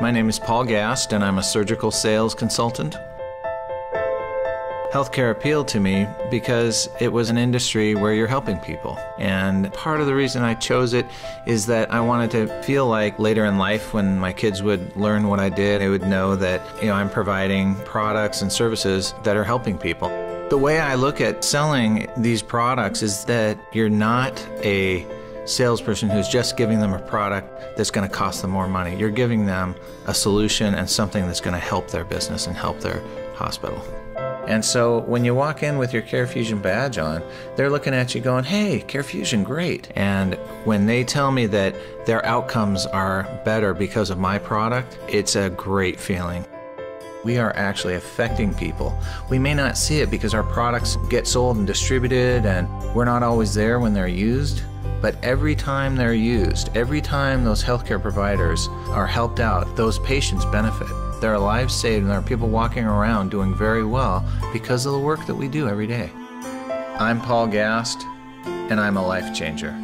My name is Paul Gast, and I'm a surgical sales consultant. Healthcare appealed to me because it was an industry where you're helping people. And part of the reason I chose it is that I wanted to feel like later in life when my kids would learn what I did, they would know that, you know, I'm providing products and services that are helping people. The way I look at selling these products is that you're not a salesperson who's just giving them a product that's going to cost them more money. You're giving them a solution and something that's going to help their business and help their hospital. And so when you walk in with your CareFusion badge on, they're looking at you going, hey, CareFusion, great. And when they tell me that their outcomes are better because of my product, it's a great feeling. We are actually affecting people. We may not see it because our products get sold and distributed and we're not always there when they're used, but every time they're used, every time those healthcare providers are helped out, those patients benefit. There are lives saved and there are people walking around doing very well because of the work that we do every day. I'm Paul Gast, and I'm a life changer.